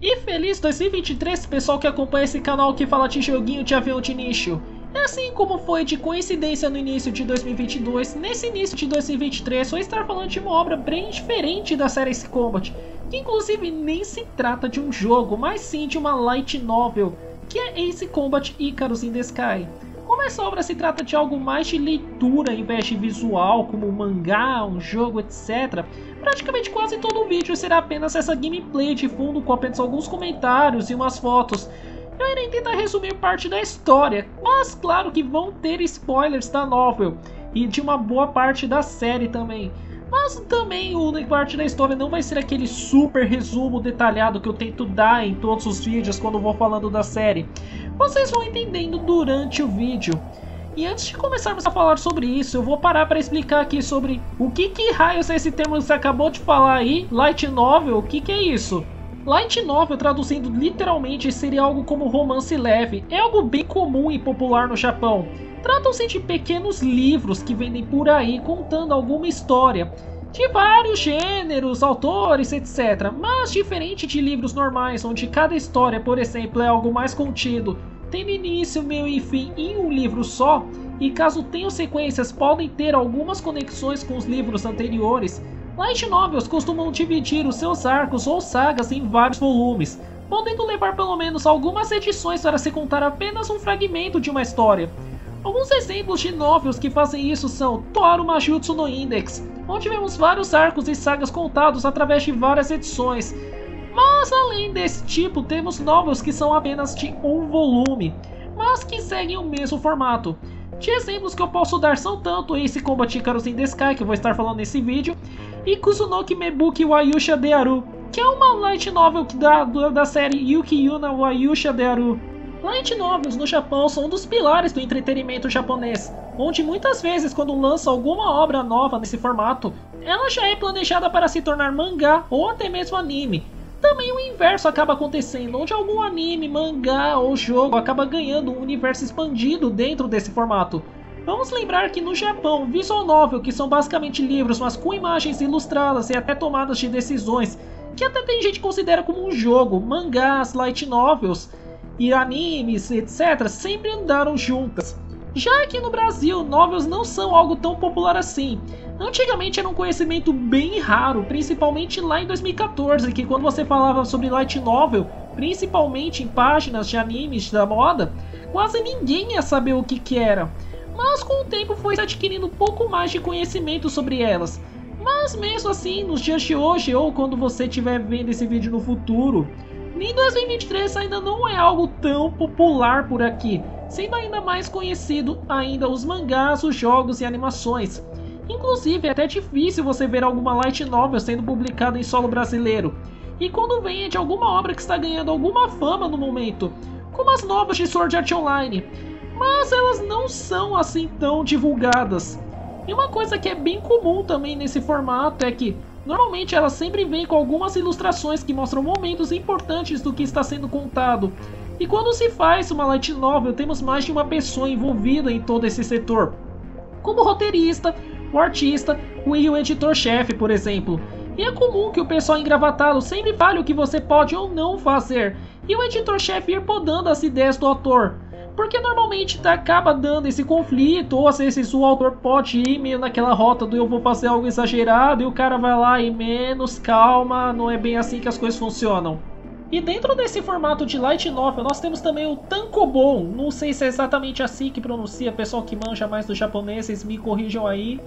E feliz 2023 pessoal que acompanha esse canal que fala de joguinho de avião de nicho. É assim como foi de coincidência no início de 2022, nesse início de 2023 vou estar falando de uma obra bem diferente da série Ace Combat, que inclusive nem se trata de um jogo, mas sim de uma light novel, que é Ace Combat Icarus in the Sky. Como essa obra se trata de algo mais de leitura em vez de visual, como um mangá, um jogo, etc., praticamente quase todo o vídeo será apenas essa gameplay de fundo com apenas alguns comentários e umas fotos. Eu irei tentar resumir parte da história, mas claro que vão ter spoilers da novel e de uma boa parte da série também. Mas também o parte da história não vai ser aquele super resumo detalhado que eu tento dar em todos os vídeos quando vou falando da série. Vocês vão entendendo durante o vídeo. E antes de começarmos a falar sobre isso, eu vou parar para explicar aqui sobre o que, que raios é esse termo que você acabou de falar aí, Light Novel, o que, que é isso? Light Novel, traduzindo literalmente, seria algo como romance leve. É algo bem comum e popular no Japão. Tratam-se de pequenos livros que vendem por aí contando alguma história, de vários gêneros, autores, etc. Mas diferente de livros normais, onde cada história, por exemplo, é algo mais contido, tendo início, meio e fim em um livro só, e caso tenham sequências, podem ter algumas conexões com os livros anteriores. Light novels costumam dividir os seus arcos ou sagas em vários volumes, podendo levar pelo menos algumas edições para se contar apenas um fragmento de uma história. Alguns exemplos de novels que fazem isso são Toru Majutsu no Index, onde vemos vários arcos e sagas contados através de várias edições. Mas além desse tipo, temos novels que são apenas de um volume, mas que seguem o mesmo formato. De exemplos que eu posso dar são tanto Ace Combat Icarus in the Sky, que eu vou estar falando nesse vídeo, e Kusunoki Mebuki Wayusha Dearu, que é uma light novel da, da série Yuki Yuna Wayusha Dearu. Light novels no Japão são um dos pilares do entretenimento japonês, onde muitas vezes quando lança alguma obra nova nesse formato, ela já é planejada para se tornar mangá ou até mesmo anime. Também o inverso acaba acontecendo, onde algum anime, mangá ou jogo acaba ganhando um universo expandido dentro desse formato. Vamos lembrar que no Japão, visual novel, que são basicamente livros, mas com imagens ilustradas e até tomadas de decisões, que até tem gente que considera como um jogo, mangás, light novels, e animes, etc., sempre andaram juntas. Já aqui no Brasil, novels não são algo tão popular assim. Antigamente era um conhecimento bem raro, principalmente lá em 2014, que quando você falava sobre light novel, principalmente em páginas de animes da moda, quase ninguém ia saber o que, que era. Mas com o tempo foi adquirindo um pouco mais de conhecimento sobre elas. Mas mesmo assim, nos dias de hoje, ou quando você estiver vendo esse vídeo no futuro, em 2023 ainda não é algo tão popular por aqui, sendo ainda mais conhecido ainda os mangás, os jogos e animações. Inclusive é até difícil você ver alguma light novel sendo publicada em solo brasileiro. E quando vem é de alguma obra que está ganhando alguma fama no momento, como as novas de Sword Art Online, mas elas não são assim tão divulgadas. E uma coisa que é bem comum também nesse formato é que Normalmente ela sempre vem com algumas ilustrações que mostram momentos importantes do que está sendo contado. E quando se faz uma light novel, temos mais de uma pessoa envolvida em todo esse setor, como o roteirista, o artista e o editor-chefe, por exemplo. E é comum que o pessoal engravatado sempre fale o que você pode ou não fazer, e o editor-chefe ir podando as ideias do autor. Porque normalmente tá, acaba dando esse conflito, ou às vezes o autor pode ir meio naquela rota do eu vou fazer algo exagerado e o cara vai lá e menos, calma, não é bem assim que as coisas funcionam. E dentro desse formato de light novel, nós temos também o tankobon. Não sei se é exatamente assim que pronuncia, pessoal que manja mais do japonês, vocês me corrijam aí.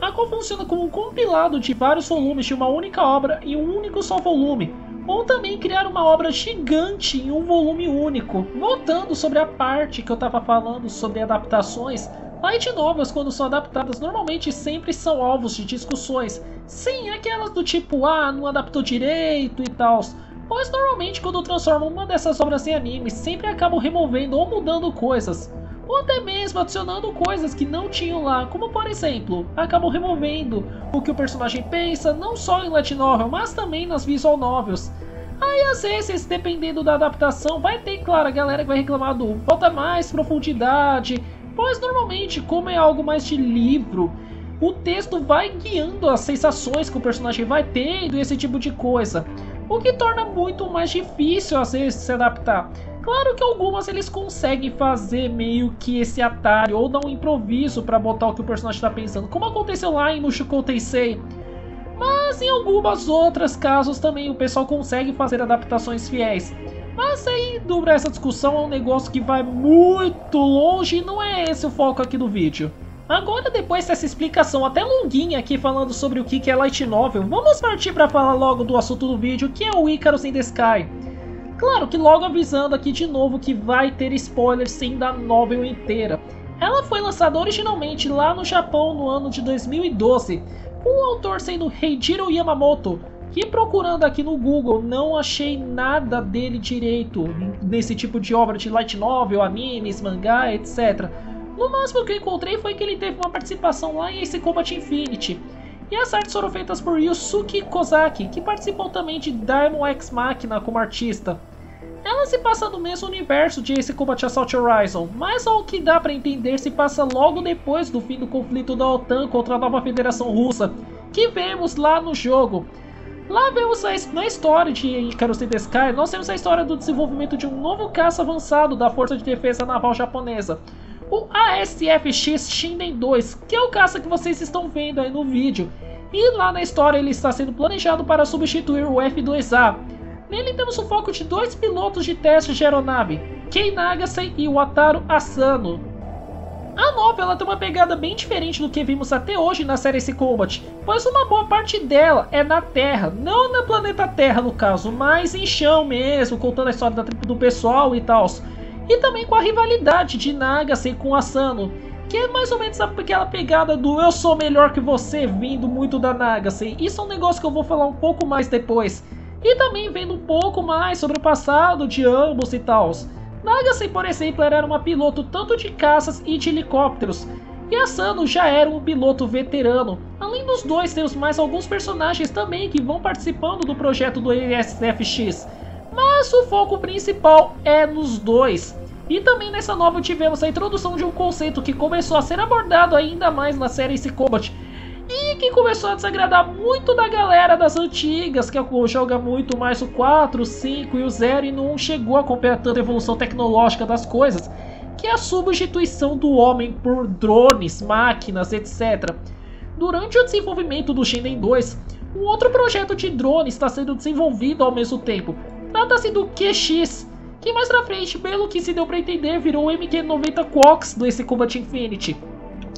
A qual funciona como um compilado de vários volumes de uma única obra em um único só volume, ou também criar uma obra gigante em um volume único. Voltando sobre a parte que eu estava falando sobre adaptações, light novels quando são adaptadas normalmente sempre são alvos de discussões. Sim, aquelas do tipo, ah, não adaptou direito e tal. Pois normalmente quando transformam uma dessas obras em anime, sempre acabam removendo ou mudando coisas ou até mesmo adicionando coisas que não tinham lá, como por exemplo, acabam removendo o que o personagem pensa, não só em light novel, mas também nas visual novels. Aí às vezes, dependendo da adaptação, vai ter, claro, a galera que vai reclamar do falta mais profundidade, pois normalmente, como é algo mais de livro, o texto vai guiando as sensações que o personagem vai tendo e esse tipo de coisa. o que torna muito mais difícil às vezes se adaptar. Claro que algumas eles conseguem fazer meio que esse atalho ou dar um improviso para botar o que o personagem está pensando, como aconteceu lá em Mushoku Tensei. Mas em algumas outras casos também o pessoal consegue fazer adaptações fiéis. Mas aí, dura essa discussão é um negócio que vai muito longe e não é esse o foco aqui do vídeo. Agora, depois dessa explicação até longuinha aqui falando sobre o que é Light Novel, vamos partir para falar logo do assunto do vídeo, que é o Icarus in the Sky. Claro que logo avisando aqui de novo que vai ter spoilers sim da novel inteira. Ela foi lançada originalmente lá no Japão no ano de 2012, com o autor sendo Heijiro Yamamoto, que procurando aqui no Google não achei nada dele direito nesse tipo de obra de light novel, animes, mangá, etc. No máximo que eu encontrei foi que ele teve uma participação lá em Ace Combat Infinity. E as artes foram feitas por Yusuke Kozaki, que participou também de Diamond X Machina como artista. Ela se passa no mesmo universo de Ace Combat Assault Horizon, mas ao que dá para entender se passa logo depois do fim do conflito da OTAN contra a nova Federação Russa, que vemos lá no jogo. Lá vemos na história de Icarus in the Sky, nós temos a história do desenvolvimento de um novo caça avançado da Força de Defesa Naval Japonesa, o ASFX Shinden 2, que é o caça que vocês estão vendo aí no vídeo. E lá na história ele está sendo planejado para substituir o F-2A. Nele temos o foco de dois pilotos de teste de aeronave, Kei Nagase e Wataru Asano, a novela tem uma pegada bem diferente do que vimos até hoje na série Ace Combat, pois uma boa parte dela é na Terra, não no planeta Terra no caso, mas em chão mesmo, contando a história da tribo do pessoal e tal. E também com a rivalidade de Nagase com Asano, que é mais ou menos aquela pegada do eu sou melhor que você, vindo muito da Nagase. Isso é um negócio que eu vou falar um pouco mais depois. E também vendo um pouco mais sobre o passado de ambos e tal. Nagase, por exemplo, era uma piloto tanto de caças e de helicópteros, e Asano já era um piloto veterano. Além dos dois, temos mais alguns personagens também que vão participando do projeto do ESFX, mas o foco principal é nos dois. E também nessa nova tivemos a introdução de um conceito que começou a ser abordado ainda mais na série Ace Combat, e que começou a desagradar muito da galera das antigas, que joga muito mais o 4, o 5 e o 0 e não chegou a acompanhar tanta evolução tecnológica das coisas, que é a substituição do homem por drones, máquinas, etc. Durante o desenvolvimento do Shinden 2, um outro projeto de drone está sendo desenvolvido ao mesmo tempo. Trata-se do QX, que mais pra frente, pelo que se deu para entender, virou o MQ-90 Quox do Ace Combat Infinity.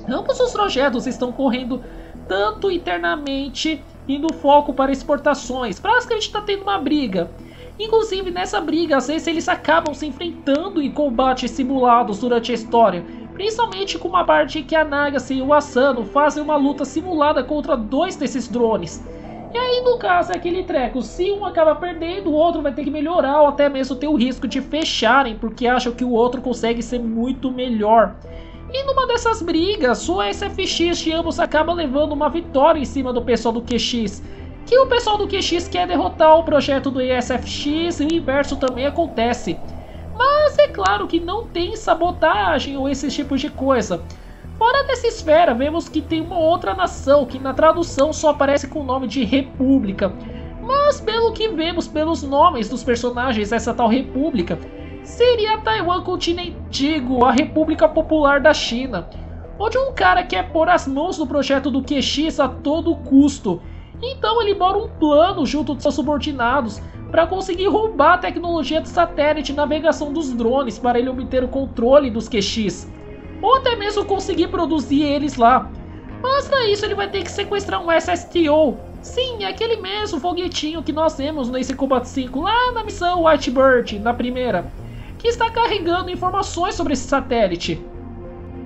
Ambos os projetos estão correndo tanto internamente indo foco para exportações. Parece que a gente está tendo uma briga. Inclusive nessa briga, às vezes eles acabam se enfrentando em combates simulados durante a história. Principalmente com uma parte que a Nagase e o Asano fazem uma luta simulada contra dois desses drones. E aí no caso é aquele treco, se um acaba perdendo, o outro vai ter que melhorar ou até mesmo ter o risco de fecharem porque acham que o outro consegue ser muito melhor. E numa dessas brigas, o SFX de ambos acaba levando uma vitória em cima do pessoal do QX. Que o pessoal do QX quer derrotar o projeto do ESFX e o inverso também acontece. Mas é claro que não tem sabotagem ou esse tipo de coisa. Fora dessa esfera, vemos que tem uma outra nação que na tradução só aparece com o nome de República. Mas pelo que vemos pelos nomes dos personagens dessa tal República, seria Taiwan Continentigo, a República Popular da China, onde um cara quer pôr as mãos no projeto do QX a todo custo. Então ele bora um plano junto de seus subordinados para conseguir roubar a tecnologia de satélite e navegação dos drones para ele obter o controle dos QX, ou até mesmo conseguir produzir eles lá. Mas para isso ele vai ter que sequestrar um SSTO. Sim, é aquele mesmo foguetinho que nós temos no Ace Combat 5 lá na missão Whitebird, na primeira que está carregando informações sobre esse satélite.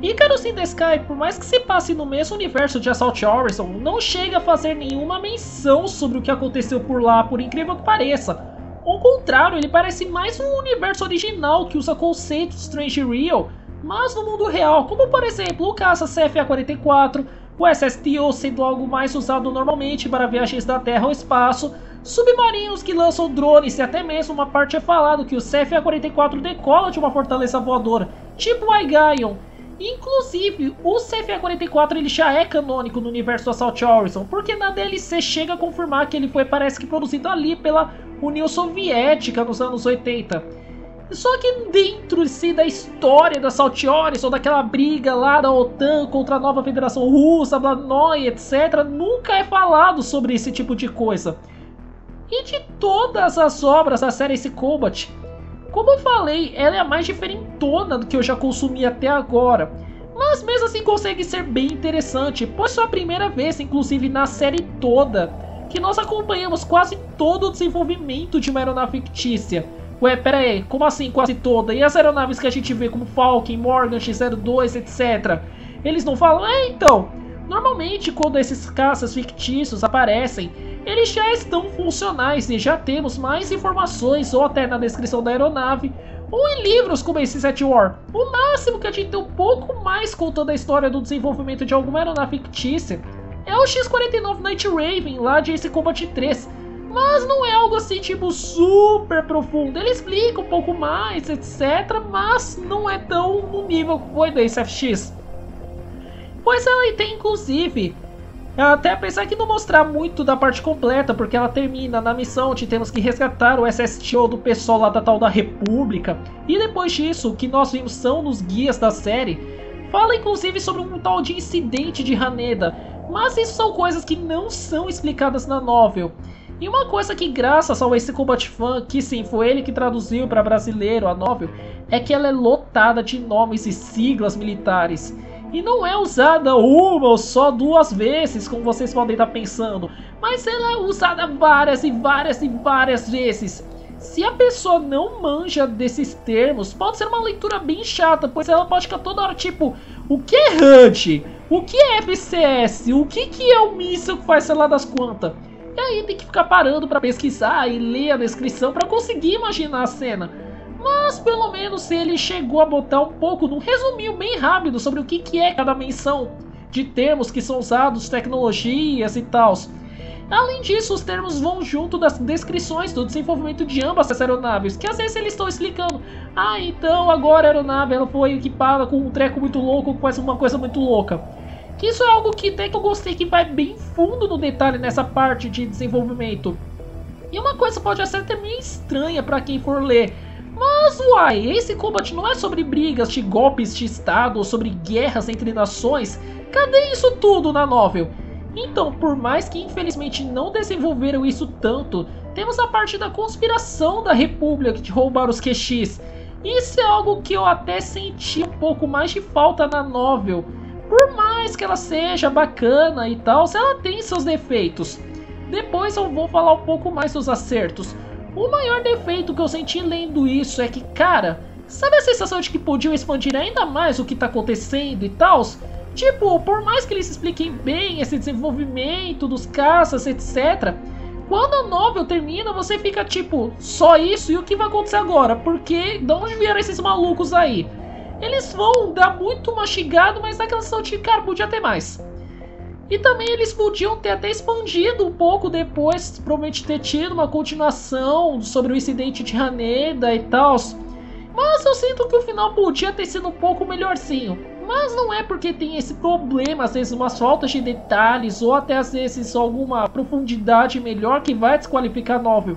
Icarus in the Sky, por mais que se passe no mesmo universo de Assault Horizon, não chega a fazer nenhuma menção sobre o que aconteceu por lá, por incrível que pareça. Ao contrário, ele parece mais um universo original que usa conceitos Strange Real, mas no mundo real, como por exemplo o caça CFA-44, o SSTO sendo algo mais usado normalmente para viagens da Terra ao espaço, submarinos que lançam drones e até mesmo uma parte é falado que o CFA-44 decola de uma fortaleza voadora, tipo o Aigaion. Inclusive, o CFA-44 ele já é canônico no universo do Assault Horizon, porque na DLC chega a confirmar que ele foi parece que produzido ali pela União Soviética nos anos 80. Só que dentro si da história da Saltiores ou daquela briga lá da OTAN contra a nova Federação Russa, Blanoi, etc., nunca é falado sobre esse tipo de coisa. E de todas as obras da série Ace Combat, como eu falei, ela é a mais diferentona do que eu já consumi até agora. Mas mesmo assim consegue ser bem interessante, pois foi a primeira vez, inclusive na série toda, que nós acompanhamos quase todo o desenvolvimento de uma aeronave fictícia Ué, pera aí, como assim quase toda? E as aeronaves que a gente vê como Falcon, Morgan, X-02, etc. Eles não falam? É, então. Normalmente, quando esses caças fictícios aparecem, eles já estão funcionais e já temos mais informações ou até na descrição da aeronave ou em livros como esse Set War. O máximo que a gente tem um pouco mais contando a história do desenvolvimento de alguma aeronave fictícia é o X-49 Night Raven lá de Ace Combat 3 mas não é algo assim, tipo, super profundo. Ele explica um pouco mais, etc. Mas não é tão no nível que foi da SFX. Pois ela tem, inclusive, até apesar de não mostrar muito da parte completa, porque ela termina na missão de temos que resgatar o SSTO do pessoal lá da tal da República. E depois disso, o que nós vimos são nos guias da série, fala inclusive sobre um tal de incidente de Haneda. Mas isso são coisas que não são explicadas na novel. E uma coisa que, graças ao Ace Combat Fan, que sim, foi ele que traduziu para brasileiro a novel, é que ela é lotada de nomes e siglas militares. E não é usada uma ou só duas vezes, como vocês podem estar pensando, mas ela é usada várias e várias e várias vezes. Se a pessoa não manja desses termos, pode ser uma leitura bem chata, pois ela pode ficar toda hora tipo: o que é HUD? O que é FCS? O que, que é o míssil que faz sei lá das quantas? E aí tem que ficar parando para pesquisar e ler a descrição para conseguir imaginar a cena. Mas pelo menos ele chegou a botar um pouco num resuminho bem rápido sobre o que, que é cada menção de termos que são usados, tecnologias e tal. Além disso, os termos vão junto das descrições do desenvolvimento de ambas as aeronaves, que às vezes eles estão explicando. Ah, então agora a aeronave ela foi equipada com um treco muito louco, faz uma coisa muito louca. Que isso é algo que até que eu gostei que vai bem fundo no detalhe nessa parte de desenvolvimento. E uma coisa pode ser até meio estranha para quem for ler. Mas uai, esse combate não é sobre brigas de golpes de estado ou sobre guerras entre nações? Cadê isso tudo na novel? Então, por mais que infelizmente não desenvolveram isso tanto, temos a parte da conspiração da República de roubar os QX. Isso é algo que eu até senti um pouco mais de falta na novel por mais que ela seja bacana e tal, ela tem seus defeitos. Depois eu vou falar um pouco mais dos acertos. O maior defeito que eu senti lendo isso é que, cara, sabe a sensação de que podiam expandir ainda mais o que tá acontecendo e tal? Tipo, por mais que eles expliquem bem esse desenvolvimento dos caças, etc. Quando a novel termina, você fica tipo, só isso e o que vai acontecer agora? Porque de onde vieram esses malucos aí? Eles vão dar muito mastigado, mas naquela de, cara, podia ter mais. E também eles podiam ter até expandido um pouco depois, provavelmente ter tido uma continuação sobre o incidente de Haneda e tal. Mas eu sinto que o final podia ter sido um pouco melhorzinho. Mas não é porque tem esse problema, às vezes umas faltas de detalhes ou até às vezes alguma profundidade melhor que vai desqualificar a novel.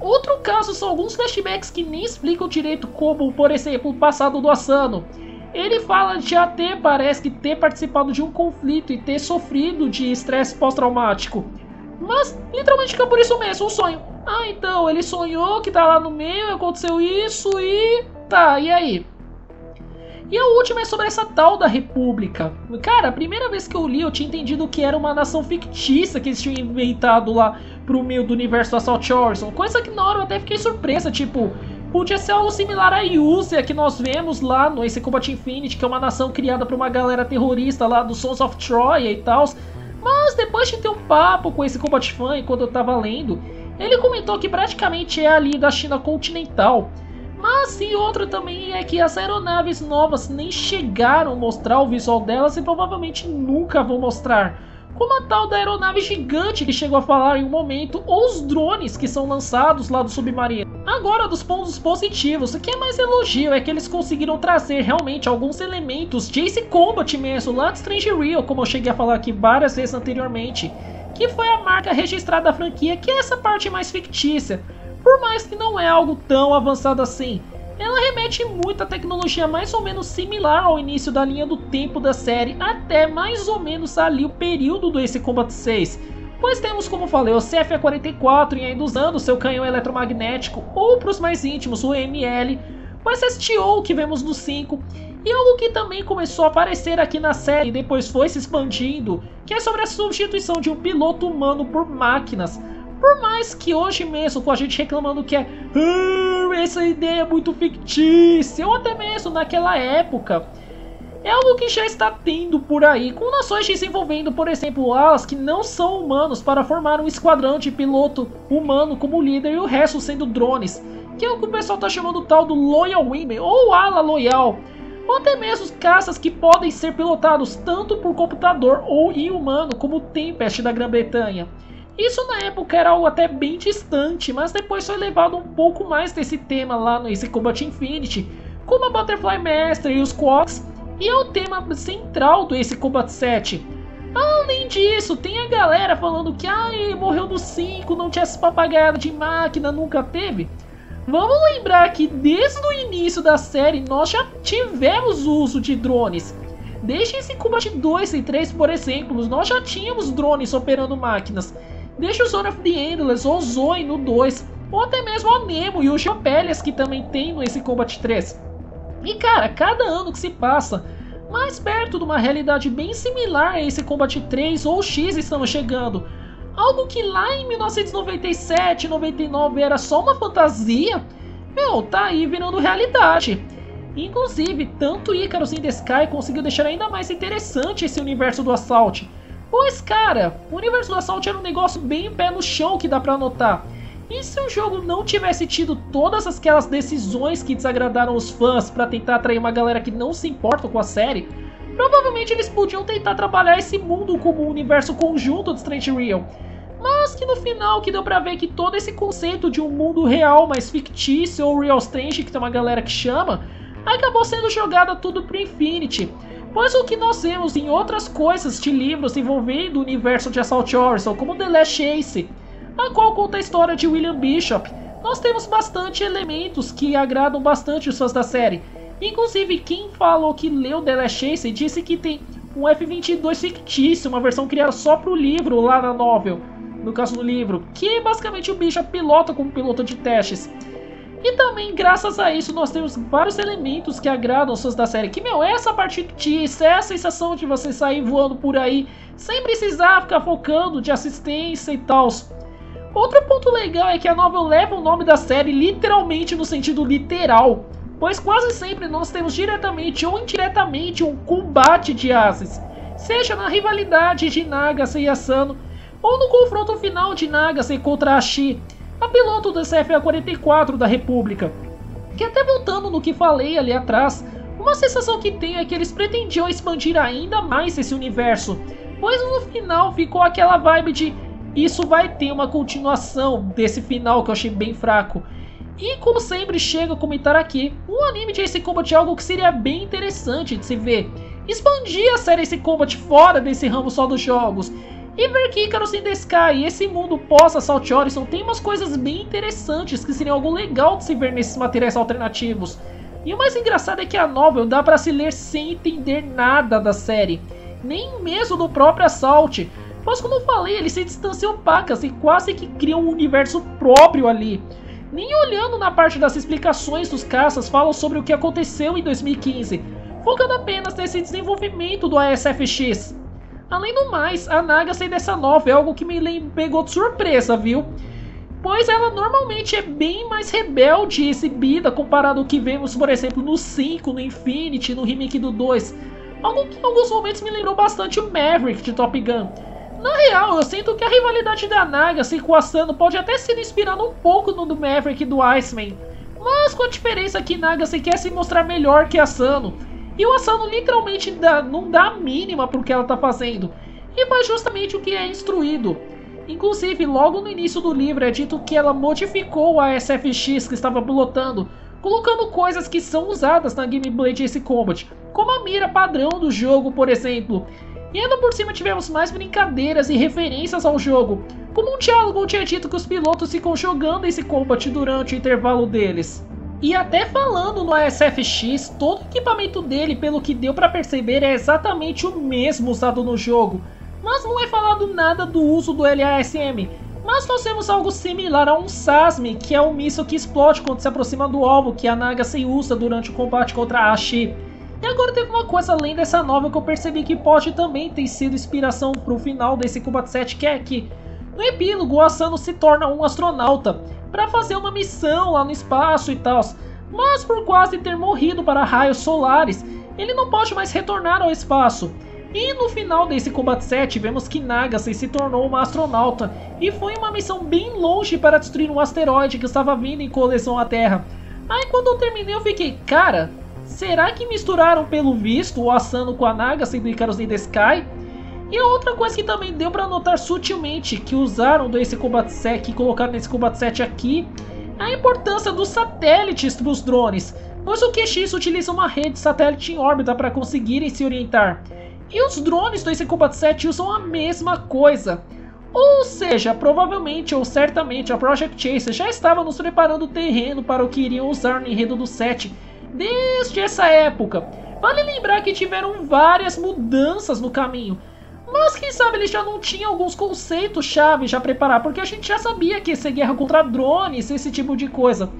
Outro caso são alguns flashbacks que nem explicam direito, como, por exemplo, o passado do Asano. Ele fala de ter, parece que ter participado de um conflito e ter sofrido de estresse pós-traumático. Mas literalmente fica por isso mesmo, um sonho. Ah, então, ele sonhou que tá lá no meio, aconteceu isso e. Tá, e aí? E a última é sobre essa tal da República. Cara, a primeira vez que eu li, eu tinha entendido que era uma nação fictícia que eles tinham inventado lá pro meio do universo Assault Horizon. Coisa que na hora eu até fiquei surpresa, tipo, podia ser algo similar a Yusia que nós vemos lá no Ace Combat Infinity, que é uma nação criada por uma galera terrorista lá do Sons of Troy e tal. Mas depois de ter um papo com esse Combat Fan, enquanto eu tava lendo, ele comentou que praticamente é ali da China continental. Mas e outro também é que as aeronaves novas nem chegaram a mostrar o visual delas e provavelmente nunca vão mostrar. Como a tal da aeronave gigante que chegou a falar em um momento, ou os drones que são lançados lá do submarino. Agora, dos pontos positivos, o que é mais elogio é que eles conseguiram trazer realmente alguns elementos de Ace Combat mesmo, lá de Strange Real, como eu cheguei a falar aqui várias vezes anteriormente, que foi a marca registrada da franquia, que é essa parte mais fictícia. Por mais que não é algo tão avançado assim. Ela remete muito à tecnologia mais ou menos similar ao início da linha do tempo da série, até mais ou menos ali o período do Ace Combat 6. Pois temos, como falei, o CFA-44 e ainda usando seu canhão eletromagnético, ou para os mais íntimos, o ML, o SSTO que vemos no 5, e algo que também começou a aparecer aqui na série e depois foi se expandindo, que é sobre a substituição de um piloto humano por máquinas, por mais que hoje mesmo, com a gente reclamando que é ah, essa ideia é muito fictícia, ou até mesmo naquela época, é algo que já está tendo por aí, com nações desenvolvendo, por exemplo, alas que não são humanos para formar um esquadrão de piloto humano como líder e o resto sendo drones, que é o que o pessoal está chamando tal do Loyal Women, ou ala loyal, ou até mesmo caças que podem ser pilotados tanto por computador ou humano, como o Tempest da Grã-Bretanha. Isso na época era algo até bem distante, mas depois foi levado um pouco mais desse tema lá no Ace Combat Infinity, como a Butterfly Master e os Quads, e é o tema central do Ace Combat 7. Além disso, tem a galera falando que ah, ele morreu no 5, não tinha essa papagaiada de máquina, nunca teve. Vamos lembrar que desde o início da série nós já tivemos uso de drones. Desde esse Combat 2 e 3, por exemplo, nós já tínhamos drones operando máquinas. Deixa o Zone of the Endless ou Zoe no 2, ou até mesmo o Nemo e o Geopelias que também tem no esse Combat 3. E cara, cada ano que se passa, mais perto de uma realidade bem similar a esse Combat 3 ou X estamos chegando. Algo que lá em 1997, 99 era só uma fantasia, meu, tá aí virando realidade. Inclusive, tanto Icarus in the Sky conseguiu deixar ainda mais interessante esse universo do Assault. Pois, cara, o universo do Assault era um negócio bem pé no chão que dá pra notar. E se o jogo não tivesse tido todas aquelas decisões que desagradaram os fãs para tentar atrair uma galera que não se importa com a série, provavelmente eles podiam tentar trabalhar esse mundo como um universo conjunto de Strange Real. Mas que no final que deu pra ver que todo esse conceito de um mundo real, mais fictício, ou Real Strange, que tem uma galera que chama, acabou sendo jogada tudo pro Infinity. Pois o que nós vemos em outras coisas de livros envolvendo o universo de Assault Horizon, como The Last Chase, a qual conta a história de William Bishop, nós temos bastante elementos que agradam bastante os fãs da série. Inclusive, quem falou que leu The Last Chase disse que tem um F-22 fictício, uma versão criada só para o livro lá na novel, no caso do livro, que basicamente o Bishop pilota como piloto de testes. E também, graças a isso, nós temos vários elementos que agradam os fãs da série. Que, meu, essa parte disso, é a sensação de você sair voando por aí sem precisar ficar focando de assistência e tal. Outro ponto legal é que a novel leva o nome da série literalmente no sentido literal, pois quase sempre nós temos diretamente ou indiretamente um combate de ases, seja na rivalidade de Nagase e Asano, ou no confronto final de Nagase contra Ashi a piloto da CFA-44 da República. Que até voltando no que falei ali atrás, uma sensação que tenho é que eles pretendiam expandir ainda mais esse universo, pois no final ficou aquela vibe de isso vai ter uma continuação desse final que eu achei bem fraco. E como sempre chega a comentar aqui, um anime de Ace Combat é algo que seria bem interessante de se ver. Expandir a série Ace Combat fora desse ramo só dos jogos e ver que Icarus in the Sky e esse mundo pós-Assault Horizon tem umas coisas bem interessantes que seriam algo legal de se ver nesses materiais alternativos. E o mais engraçado é que a novel dá para se ler sem entender nada da série, nem mesmo do próprio Assault, pois como eu falei, eles se distanciam pacas e quase que criam um universo próprio ali. Nem olhando na parte das explicações dos caças falam sobre o que aconteceu em 2015, focando apenas nesse desenvolvimento do ASFX. Além do mais, a Naga sair dessa nova é algo que me pegou de surpresa, viu? Pois ela normalmente é bem mais rebelde e exibida comparado ao que vemos, por exemplo, no 5, no Infinity, no remake do 2. Algo que em alguns momentos me lembrou bastante o Maverick de Top Gun. Na real, eu sinto que a rivalidade da Naga com a Asano pode até ser inspirada um pouco no do Maverick e do Iceman. Mas com a diferença que Naga quer se mostrar melhor que Asano e o Asano literalmente dá, não dá a mínima pro que ela tá fazendo. E faz justamente o que é instruído. Inclusive, logo no início do livro é dito que ela modificou a SFX que estava pilotando, colocando coisas que são usadas na gameplay de Ace Combat, como a mira padrão do jogo, por exemplo. E ainda por cima tivemos mais brincadeiras e referências ao jogo, como um diálogo tinha dito que os pilotos ficam jogando esse combat durante o intervalo deles. E até falando no ASFX, todo o equipamento dele, pelo que deu para perceber, é exatamente o mesmo usado no jogo. Mas não é falado nada do uso do LASM. Mas nós temos algo similar a um SASM, que é um míssil que explode quando se aproxima do alvo, que a Nagase usa durante o combate contra a Ashi. E agora teve uma coisa além dessa nova que eu percebi que pode também ter sido inspiração para o final desse Combat 7, que é que no epílogo o Asano se torna um astronauta para fazer uma missão lá no espaço e tal. Mas por quase ter morrido para raios solares, ele não pode mais retornar ao espaço. E no final desse Combat 7, vemos que Nagase se tornou uma astronauta e foi uma missão bem longe para destruir um asteroide que estava vindo em colisão à Terra. Aí quando eu terminei eu fiquei, cara, será que misturaram pelo visto o Asano com a Nagase do Icarus in the Sky? E outra coisa que também deu para notar sutilmente que usaram desse Combat 7 e colocaram nesse Combat 7 aqui é a importância dos satélites para os drones, pois o QX utiliza uma rede satélite em órbita para conseguirem se orientar. E os drones do Ace Combat 7 usam a mesma coisa. Ou seja, provavelmente ou certamente a Project Chaser já estava nos preparando o terreno para o que iriam usar no enredo do 7 desde essa época. Vale lembrar que tiveram várias mudanças no caminho, mas quem sabe ele já não tinha alguns conceitos chave já preparar, porque a gente já sabia que ia ser guerra contra drones, esse tipo de coisa.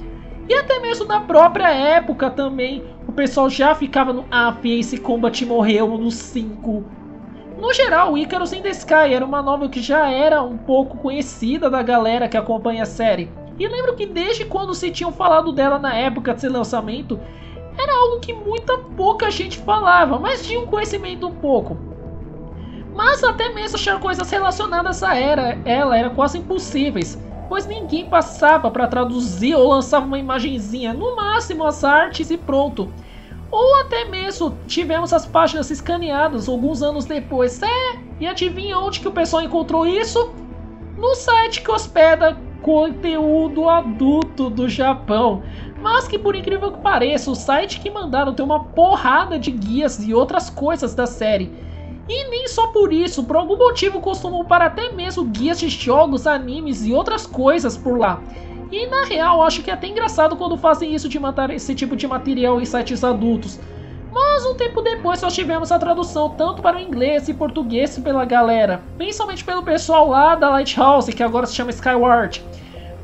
E até mesmo na própria época também, o pessoal já ficava no Ah, esse Combat morreu no 5. No geral, Icarus in the Sky era uma novel que já era um pouco conhecida da galera que acompanha a série. E lembro que desde quando se tinham falado dela na época de seu lançamento, era algo que muita pouca gente falava, mas tinha um conhecimento um pouco. Mas até mesmo achar coisas relacionadas a era, ela eram quase impossíveis, pois ninguém passava para traduzir ou lançava uma imagenzinha, no máximo as artes e pronto. Ou até mesmo tivemos as páginas escaneadas alguns anos depois. É, e adivinha onde que o pessoal encontrou isso? No site que hospeda conteúdo adulto do Japão. Mas que por incrível que pareça, o site que mandaram tem uma porrada de guias e outras coisas da série. E nem só por isso, por algum motivo costumam para até mesmo guias de jogos, animes e outras coisas por lá. E na real, acho que é até engraçado quando fazem isso de matar esse tipo de material em sites adultos. Mas um tempo depois nós tivemos a tradução tanto para o inglês e português pela galera, principalmente pelo pessoal lá da Lighthouse, que agora se chama Skyward.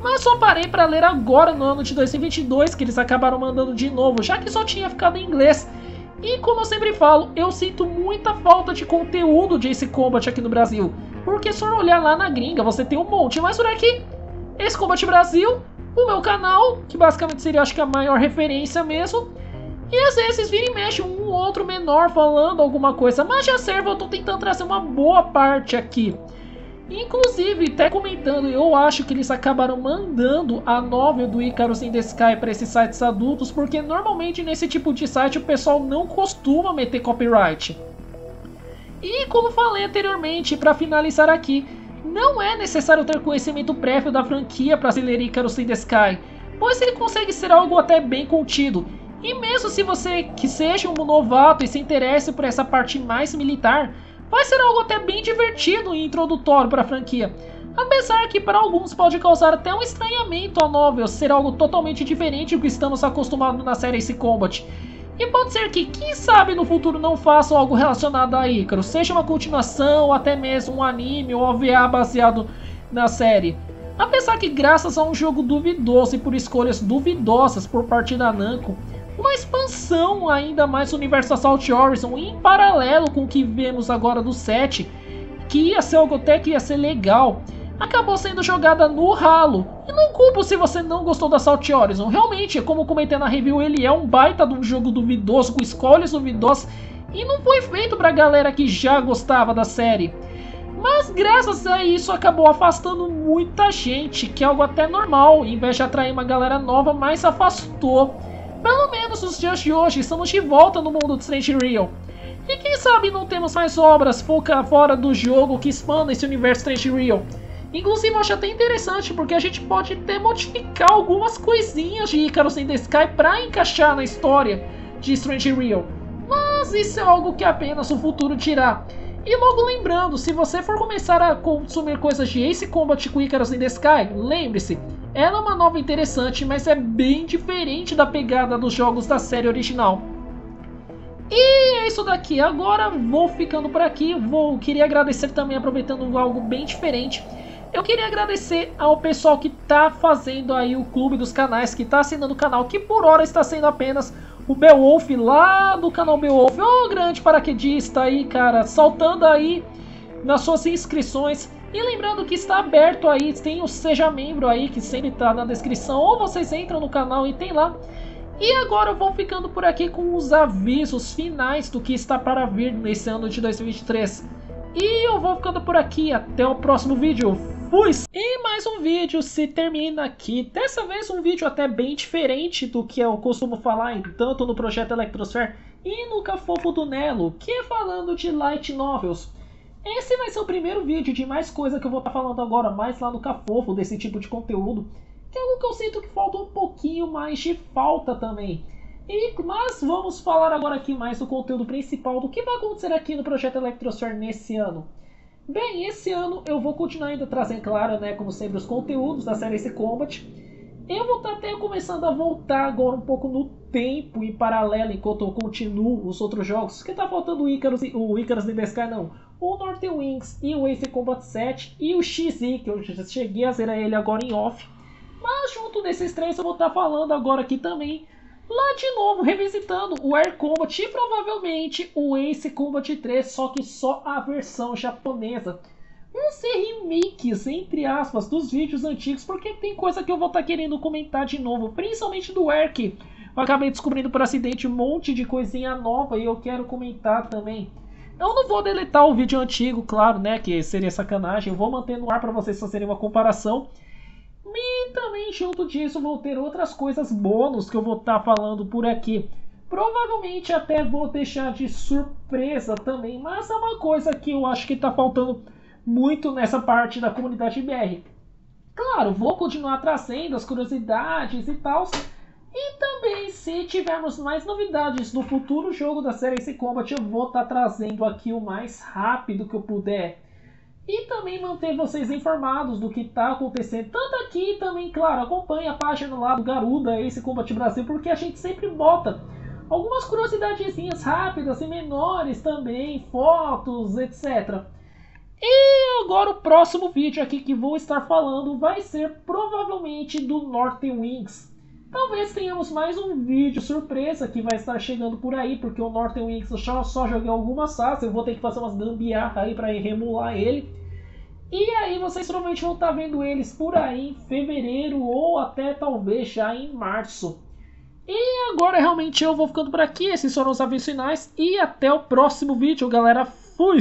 Mas só parei para ler agora no ano de 2022 que eles acabaram mandando de novo, já que só tinha ficado em inglês. E como eu sempre falo, eu sinto muita falta de conteúdo de Ace Combat aqui no Brasil. Porque se for olhar lá na gringa, você tem um monte, mas por aqui, Ace Combat Brasil, o meu canal, que basicamente seria acho que a maior referência mesmo. E às vezes vira e mexe um outro menor falando alguma coisa, mas já serve, eu tô tentando trazer uma boa parte aqui. Inclusive, até comentando, eu acho que eles acabaram mandando a novel do Icarus in the Sky para esses sites adultos, porque normalmente nesse tipo de site o pessoal não costuma meter copyright. E como falei anteriormente, para finalizar aqui, não é necessário ter conhecimento prévio da franquia para ler Icarus in the Sky, pois ele consegue ser algo até bem contido. E mesmo se você que seja um novato e se interesse por essa parte mais militar, vai ser algo até bem divertido e introdutório para a franquia. Apesar que para alguns pode causar até um estranhamento a novel ser algo totalmente diferente do que estamos acostumados na série Ace Combat. E pode ser que, quem sabe, no futuro não façam algo relacionado a Icaro, seja uma continuação, ou até mesmo um anime ou OVA baseado na série. Apesar que, graças a um jogo duvidoso e por escolhas duvidosas por parte da Namco, uma expansão ainda mais do universo Assault Horizon em paralelo com o que vemos agora do 7, que ia ser algo até que ia ser legal, acabou sendo jogada no ralo. E não culpo se você não gostou da Assault Horizon. Realmente, como comentei na review, ele é um baita de um jogo duvidoso, com escolhas duvidosas, e não foi feito pra galera que já gostava da série. Mas graças a isso acabou afastando muita gente, que é algo até normal, em vez de atrair uma galera nova, mais afastou. Pelo menos nos dias de hoje estamos de volta no mundo do Strange Real. E quem sabe não temos mais obras fora do jogo que expandam esse universo Strange Real. Inclusive eu acho até interessante porque a gente pode até modificar algumas coisinhas de Icarus in the Sky para encaixar na história de Strange Real. Mas isso é algo que apenas o futuro dirá. E logo lembrando, se você for começar a consumir coisas de Ace Combat com Icarus in the Sky, lembre-se, ela é uma nova interessante, mas é bem diferente da pegada dos jogos da série original. E é isso daqui, agora vou ficando por aqui, vou queria agradecer também, aproveitando algo bem diferente, eu queria agradecer ao pessoal que está fazendo aí o clube dos canais, que está assinando o canal, que por hora está sendo apenas o Beowulf lá do canal Beowulf, ô oh, grande paraquedista aí, cara, saltando aí nas suas inscrições. E lembrando que está aberto aí, tem o Seja Membro aí, que sempre está na descrição, ou vocês entram no canal e tem lá. E agora eu vou ficando por aqui com os avisos finais do que está para vir nesse ano de 2023. E eu vou ficando por aqui, até o próximo vídeo. Fui! E mais um vídeo se termina aqui. Dessa vez um vídeo até bem diferente do que eu costumo falar tanto no projeto Electrosphere e no Cafofo do Nelo, que é falando de light novels. Esse vai ser o primeiro vídeo de mais coisa que eu vou estar falando agora, mais lá no Cafofo, desse tipo de conteúdo, que é algo que eu sinto que falta um pouquinho mais de falta também. E, mas vamos falar agora aqui mais do conteúdo principal, do que vai acontecer aqui no projeto Electrosphere nesse ano. Bem, esse ano eu vou continuar ainda trazendo, claro, né, como sempre, os conteúdos da série Ace Combat. Eu vou estar tá até começando a voltar agora um pouco no tempo em paralelo enquanto eu continuo os outros jogos. Que tá faltando o Icarus, o Icarus the Sky não. O Northern Wings e o Ace Combat 7 e o XZ, que eu já cheguei a zerar ele agora em off. Mas junto desses três eu vou estar tá falando agora aqui também lá de novo revisitando o Air Combat e provavelmente o Ace Combat 3, só que só a versão japonesa. Vão ser remakes, entre aspas, dos vídeos antigos, porque tem coisa que eu vou estar tá querendo comentar de novo, principalmente do que eu acabei descobrindo por acidente um monte de coisinha nova e eu quero comentar também. Eu não vou deletar o vídeo antigo, claro, né, que seria sacanagem, eu vou manter no ar para vocês fazerem uma comparação. E também junto disso vou ter outras coisas bônus que eu vou estar tá falando por aqui. Provavelmente até vou deixar de surpresa também, mas é uma coisa que eu acho que está faltando muito nessa parte da comunidade BR. Claro, vou continuar trazendo as curiosidades e tal. E também, se tivermos mais novidades no futuro jogo da série Ace Combat, eu vou estar tá trazendo aqui o mais rápido que eu puder e também manter vocês informados do que está acontecendo. Tanto aqui também, claro, acompanhe a página lá do Garuda, esse Combate Brasil, porque a gente sempre bota algumas curiosidadezinhas rápidas e menores também, fotos, etc. E agora o próximo vídeo aqui que vou estar falando vai ser provavelmente do Northern Wings. Talvez tenhamos mais um vídeo surpresa que vai estar chegando por aí, porque o Northern Wings eu só, só joguei algumas SAS, eu vou ter que fazer umas gambiarra aí para remular ele. E aí vocês provavelmente vão estar vendo eles por aí em fevereiro ou até talvez já em março. E agora realmente eu vou ficando por aqui, esses foram os avisos finais e até o próximo vídeo galera, fui!